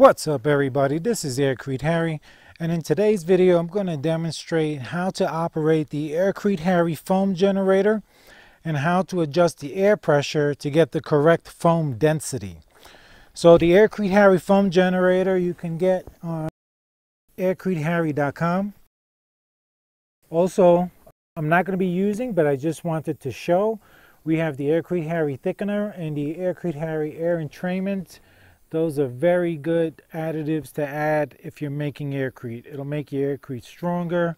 What's up everybody, this is Aircrete Harry and in today's video I'm going to demonstrate how to operate the Aircrete Harry foam generator and how to adjust the air pressure to get the correct foam density. So the Aircrete Harry foam generator you can get on aircreteharry.com. Also, I'm not going to be using but I just wanted to show we have the Aircrete Harry thickener and the Aircrete Harry air entrainment those are very good additives to add if you're making aircrete. It'll make your aircrete stronger,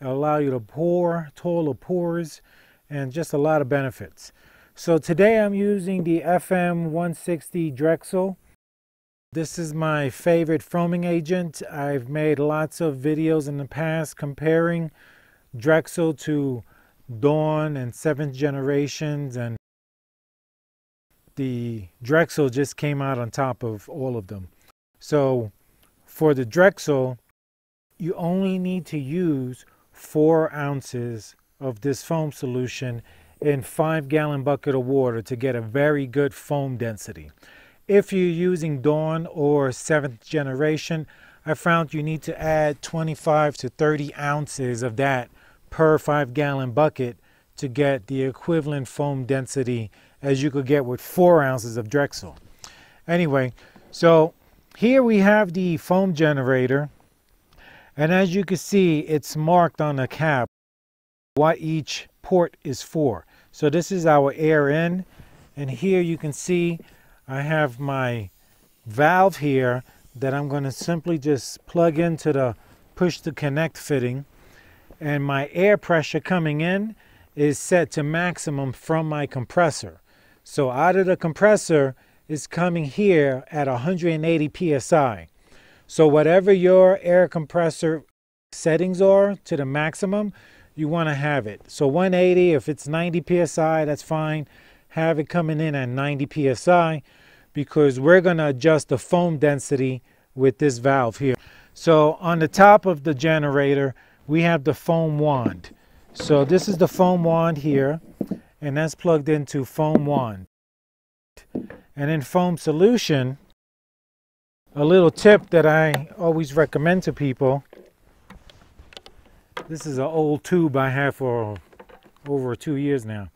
it'll allow you to pour, taller pores, and just a lot of benefits. So today I'm using the FM160 Drexel. This is my favorite foaming agent. I've made lots of videos in the past comparing Drexel to Dawn and seventh generations and the Drexel just came out on top of all of them. So for the Drexel, you only need to use four ounces of this foam solution in five gallon bucket of water to get a very good foam density. If you're using Dawn or seventh generation, I found you need to add 25 to 30 ounces of that per five gallon bucket to get the equivalent foam density as you could get with four ounces of Drexel. Anyway, so here we have the foam generator. And as you can see, it's marked on the cap what each port is for. So this is our air in. And here you can see I have my valve here that I'm going to simply just plug into the push to connect fitting. And my air pressure coming in is set to maximum from my compressor. So out of the compressor is coming here at 180 psi. So whatever your air compressor settings are to the maximum, you want to have it. So 180, if it's 90 psi, that's fine. Have it coming in at 90 psi because we're going to adjust the foam density with this valve here. So on the top of the generator, we have the foam wand. So this is the foam wand here and that's plugged into foam wand. And in foam solution, a little tip that I always recommend to people, this is an old tube I have for over two years now,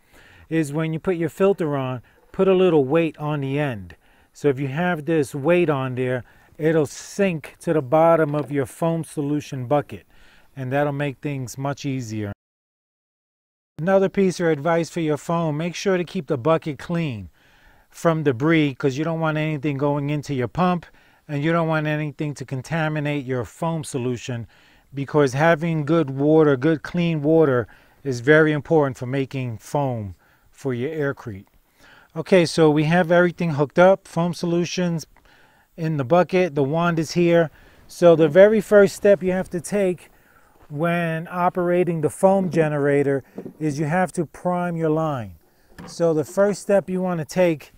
is when you put your filter on, put a little weight on the end. So if you have this weight on there, it'll sink to the bottom of your foam solution bucket and that'll make things much easier. Another piece of advice for your foam, make sure to keep the bucket clean from debris because you don't want anything going into your pump and you don't want anything to contaminate your foam solution because having good water, good clean water is very important for making foam for your aircrete. Okay, so we have everything hooked up, foam solutions in the bucket, the wand is here. So the very first step you have to take when operating the foam generator is you have to prime your line. So the first step you want to take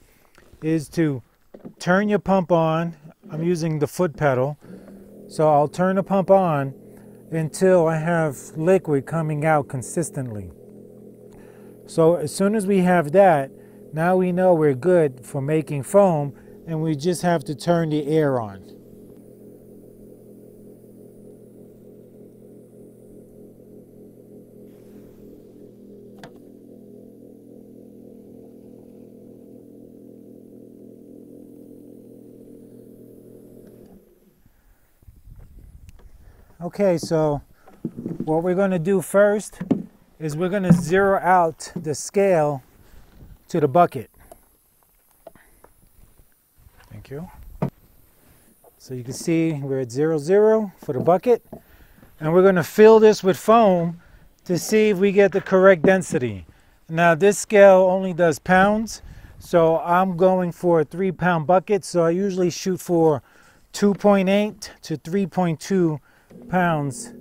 is to turn your pump on. I'm using the foot pedal. So I'll turn the pump on until I have liquid coming out consistently. So as soon as we have that, now we know we're good for making foam and we just have to turn the air on. Okay, so what we're going to do first is we're going to zero out the scale to the bucket. Thank you. So you can see we're at zero zero for the bucket. And we're going to fill this with foam to see if we get the correct density. Now this scale only does pounds. So I'm going for a three pound bucket. So I usually shoot for 2.8 to 3.2 pounds.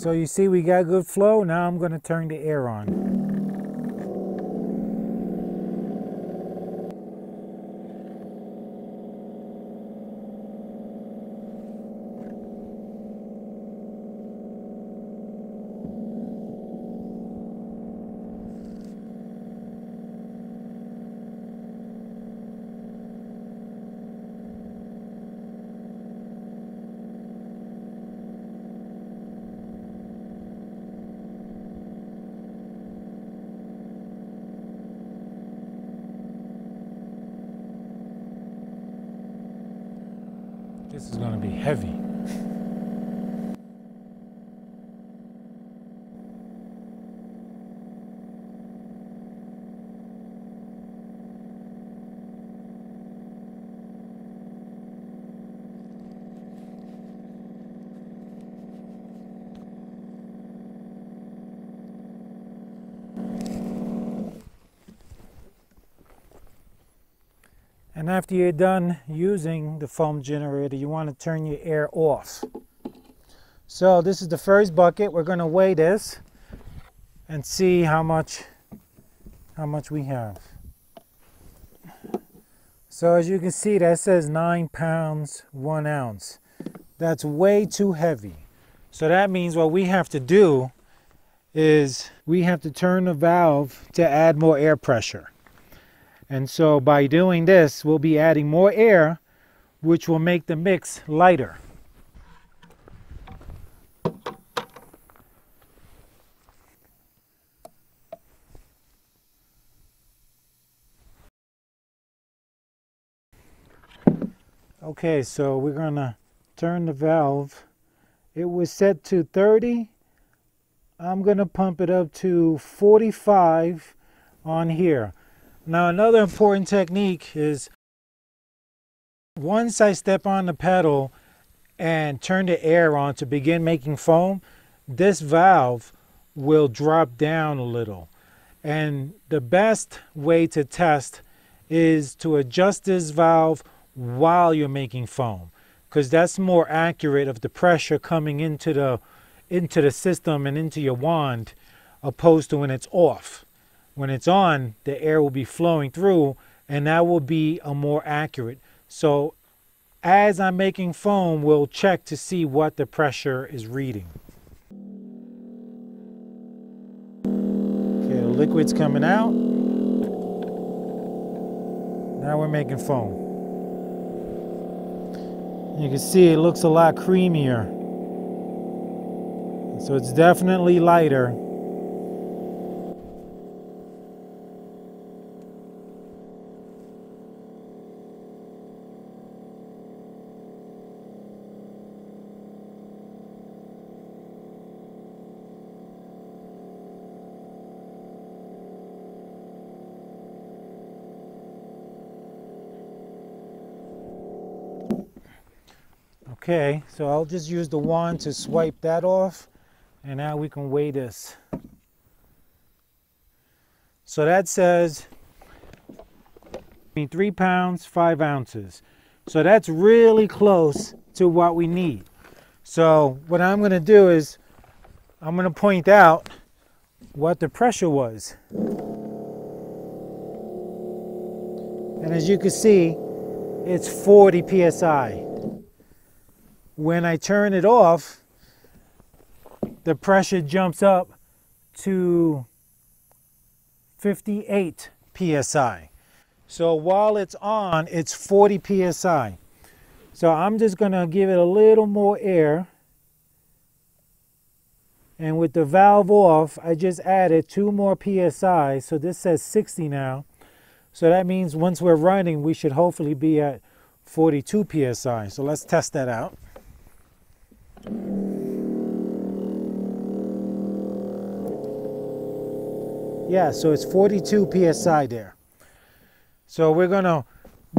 So you see we got good flow. Now I'm going to turn the air on. This is going to be heavy. And after you're done using the foam generator, you want to turn your air off. So this is the first bucket. We're going to weigh this and see how much how much we have. So as you can see, that says nine pounds, one ounce. That's way too heavy. So that means what we have to do is we have to turn the valve to add more air pressure. And so by doing this, we'll be adding more air, which will make the mix lighter. Okay, so we're gonna turn the valve. It was set to 30. I'm gonna pump it up to 45 on here. Now another important technique is once I step on the pedal and turn the air on to begin making foam, this valve will drop down a little. And the best way to test is to adjust this valve while you're making foam because that's more accurate of the pressure coming into the into the system and into your wand opposed to when it's off. When it's on, the air will be flowing through and that will be a more accurate. So as I'm making foam, we'll check to see what the pressure is reading. Okay, the liquid's coming out. Now we're making foam. You can see it looks a lot creamier. So it's definitely lighter. Okay, so I'll just use the wand to swipe that off and now we can weigh this. So that says three pounds, five ounces. So that's really close to what we need. So what I'm going to do is I'm going to point out what the pressure was. And as you can see, it's 40 psi when I turn it off, the pressure jumps up to 58 psi. So while it's on, it's 40 psi. So I'm just going to give it a little more air. And with the valve off, I just added two more psi. So this says 60 now. So that means once we're running, we should hopefully be at 42 psi. So let's test that out. Yeah, so it's 42 psi there. So we're going to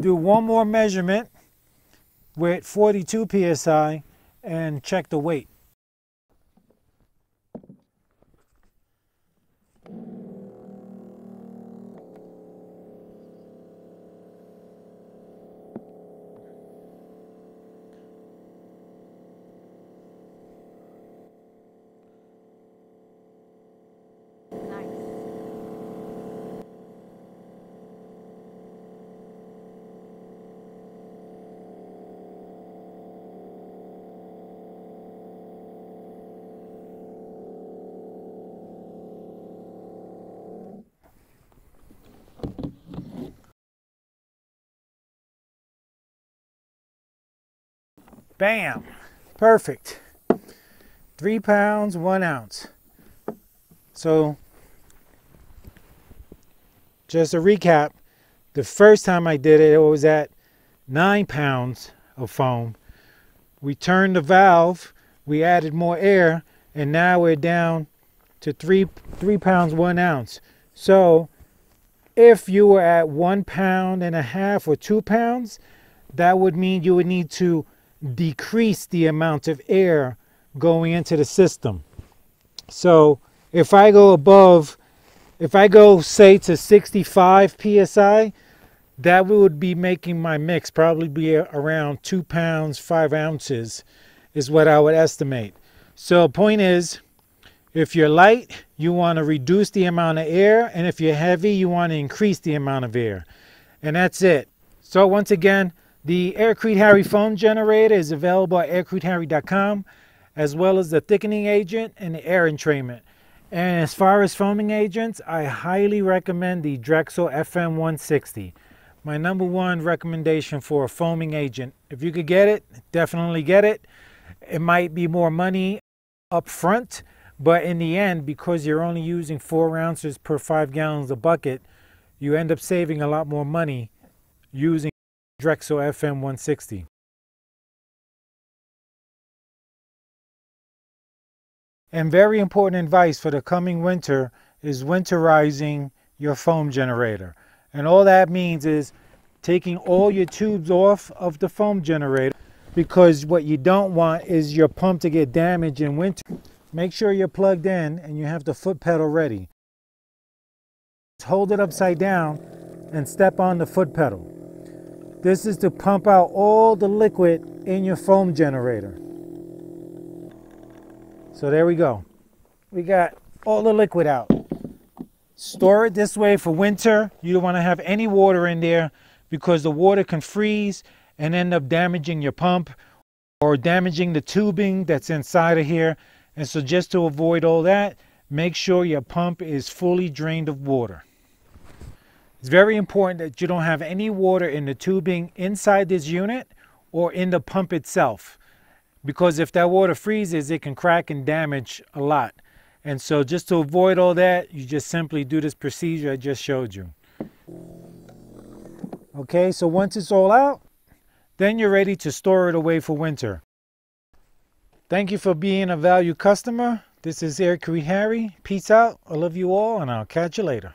do one more measurement. We're at 42 psi and check the weight. Bam! Perfect. Three pounds, one ounce. So, just a recap the first time I did it, it was at nine pounds of foam. we turned the valve, we added more air, and now we're down to three three pounds one ounce. So if you were at one pound and a half or two pounds, that would mean you would need to decrease the amount of air going into the system. So if I go above, if I go say to 65 psi, that would be making my mix probably be around two pounds, five ounces is what I would estimate. So point is, if you're light, you want to reduce the amount of air, and if you're heavy, you want to increase the amount of air. And that's it. So once again, the Aircrete Harry foam generator is available at aircreteharry.com, as well as the thickening agent and the air entrainment. And as far as foaming agents, I highly recommend the Drexel FM160. My number one recommendation for a foaming agent. If you could get it, definitely get it. It might be more money up front, but in the end, because you're only using four ounces per five gallons a bucket, you end up saving a lot more money using Drexel FM 160. And very important advice for the coming winter is winterizing your foam generator. And all that means is taking all your tubes off of the foam generator because what you don't want is your pump to get damaged in winter. Make sure you're plugged in and you have the foot pedal ready. Hold it upside down and step on the foot pedal. This is to pump out all the liquid in your foam generator. So there we go. We got all the liquid out. Store it this way for winter. You don't want to have any water in there because the water can freeze and end up damaging your pump or damaging the tubing that's inside of here and so just to avoid all that, make sure your pump is fully drained of water. It's very important that you don't have any water in the tubing inside this unit or in the pump itself. Because if that water freezes, it can crack and damage a lot. And so just to avoid all that, you just simply do this procedure I just showed you. Okay, so once it's all out, then you're ready to store it away for winter. Thank you for being a valued customer. This is Aircrete Harry. Peace out. I love you all, and I'll catch you later.